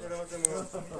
Grazie a tutti.